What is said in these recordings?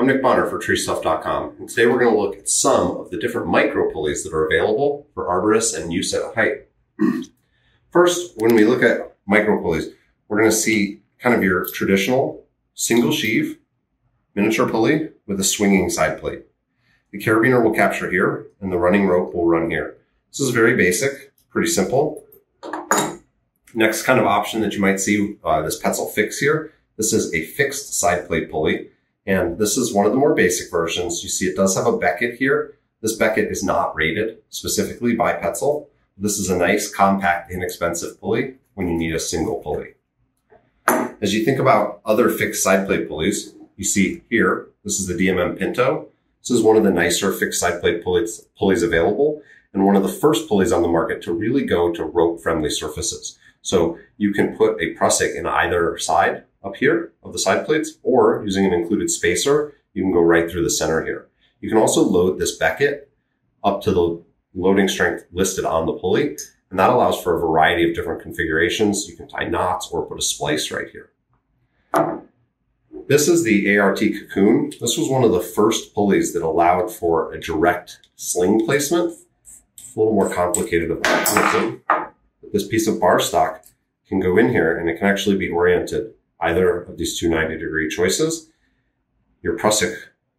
I'm Nick Bonner for treestuff.com, and today we're going to look at some of the different micro pulleys that are available for arborists and use at height. First, when we look at micro pulleys, we're going to see kind of your traditional single sheave miniature pulley with a swinging side plate. The carabiner will capture here, and the running rope will run here. This is very basic, pretty simple. Next kind of option that you might see, uh, this Petzl Fixe here. This is a fixed side plate pulley. And this is one of the more basic versions. You see it does have a Becket here. This Becket is not rated specifically by Petzl. This is a nice, compact, inexpensive pulley when you need a single pulley. As you think about other fixed side plate pulleys, you see here, this is the DMM Pinto. This is one of the nicer fixed side plate pulleys, pulleys available and one of the first pulleys on the market to really go to rope friendly surfaces. So you can put a prusik in either side up here of the side plates, or using an included spacer, you can go right through the center here. You can also load this Becket up to the loading strength listed on the pulley, and that allows for a variety of different configurations. You can tie knots or put a splice right here. This is the ART Cocoon. This was one of the first pulleys that allowed for a direct sling placement. It's a little more complicated of mechanism. This piece of bar stock can go in here and it can actually be oriented either of these two 90 degree choices. Your prusik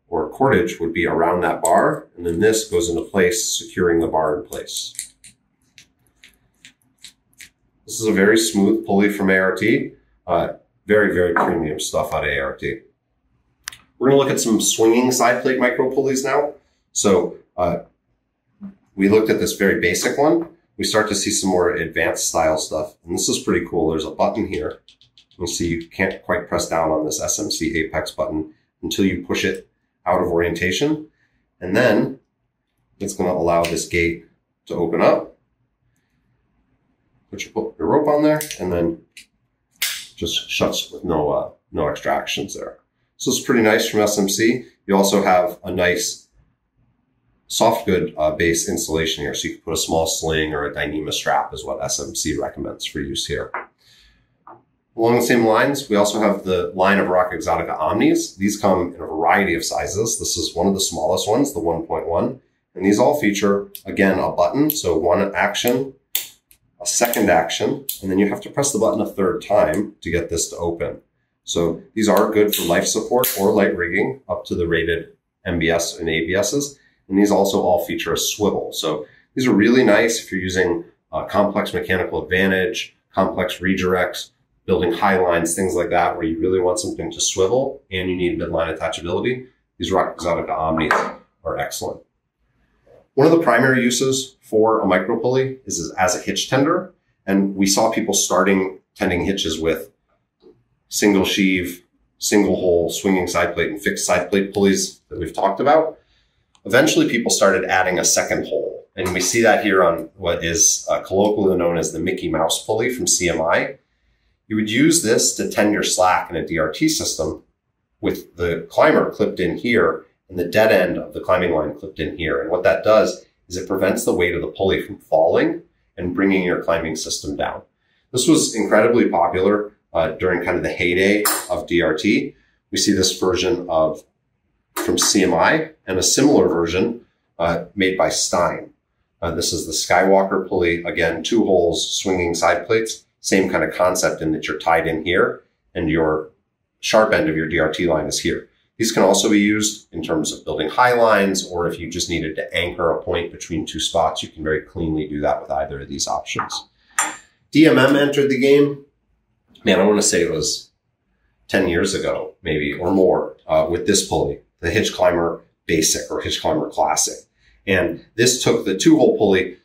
or cordage would be around that bar, and then this goes into place, securing the bar in place. This is a very smooth pulley from ART. Uh, very, very premium stuff out of ART. We're going to look at some swinging side plate micro pulleys now. So uh, we looked at this very basic one. We start to see some more advanced style stuff. And this is pretty cool. There's a button here you see you can't quite press down on this SMC apex button until you push it out of orientation. And then it's going to allow this gate to open up. Put your, your rope on there and then just shuts with no, uh, no extractions there. So it's pretty nice from SMC. You also have a nice soft good uh, base installation here. So you can put a small sling or a Dyneema strap is what SMC recommends for use here. Along the same lines, we also have the line of Rock Exotica Omnis. These come in a variety of sizes. This is one of the smallest ones, the 1.1. And these all feature, again, a button. So one action, a second action, and then you have to press the button a third time to get this to open. So these are good for life support or light rigging up to the rated MBS and ABSs. And these also all feature a swivel. So these are really nice if you're using a complex mechanical advantage, complex redirects, building high lines, things like that, where you really want something to swivel and you need midline attachability, these Rock Exotica Omnis are excellent. One of the primary uses for a micro pulley is as a hitch tender. And we saw people starting tending hitches with single sheave, single hole, swinging side plate, and fixed side plate pulleys that we've talked about. Eventually, people started adding a second hole. And we see that here on what is uh, colloquially known as the Mickey Mouse pulley from CMI. You would use this to tend your slack in a DRT system with the climber clipped in here and the dead end of the climbing line clipped in here. And what that does is it prevents the weight of the pulley from falling and bringing your climbing system down. This was incredibly popular uh, during kind of the heyday of DRT. We see this version of from CMI and a similar version uh, made by Stein. Uh, this is the Skywalker pulley, again, two holes, swinging side plates same kind of concept in that you're tied in here and your sharp end of your DRT line is here. These can also be used in terms of building high lines, or if you just needed to anchor a point between two spots, you can very cleanly do that with either of these options. DMM entered the game. Man, I want to say it was 10 years ago, maybe, or more, uh, with this pulley, the Hitch Climber Basic or Hitch Climber Classic. And this took the two hole pulley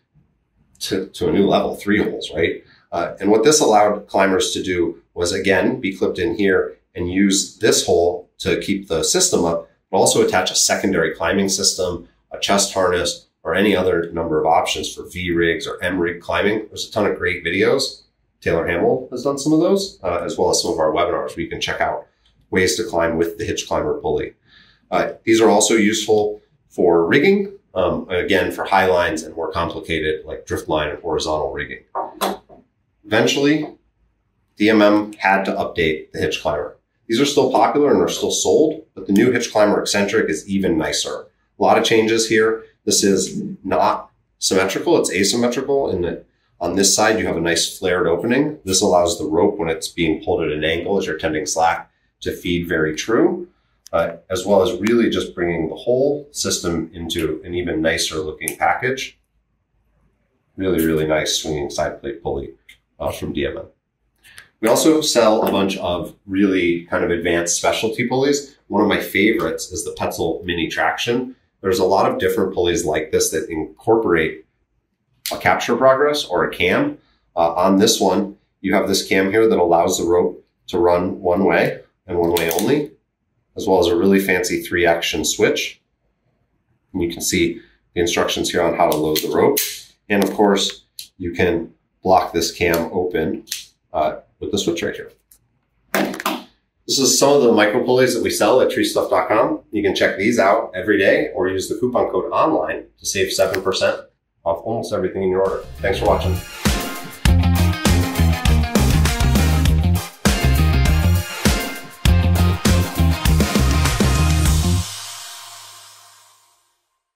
to, to a new level, three holes, right? Uh, and what this allowed climbers to do was again, be clipped in here and use this hole to keep the system up, but also attach a secondary climbing system, a chest harness, or any other number of options for V rigs or M rig climbing. There's a ton of great videos. Taylor Hamill has done some of those, uh, as well as some of our webinars where you can check out ways to climb with the hitch climber pulley. Uh, these are also useful for rigging, um, again, for high lines and more complicated like drift line and horizontal rigging. Eventually, DMM had to update the hitch climber. These are still popular and are still sold, but the new Hitch Climber Eccentric is even nicer. A lot of changes here. This is not symmetrical, it's asymmetrical that on this side you have a nice flared opening. This allows the rope when it's being pulled at an angle as you're tending slack to feed very true, uh, as well as really just bringing the whole system into an even nicer looking package. Really, really nice swinging side plate pulley uh, from DMM. We also sell a bunch of really kind of advanced specialty pulleys. One of my favorites is the Petzl Mini Traxion. There's a lot of different pulleys like this that incorporate a capture progress or a cam. Uh, on this one, you have this cam here that allows the rope to run one way and one way only, as well as a really fancy three action switch. And you can see the instructions here on how to load the rope. And of course, you can block this cam open uh, with the switch right here. This is some of the micro pulleys that we sell at treestuff.com. You can check these out every day or use the coupon code online to save 7% off almost everything in your order. Thanks for watching.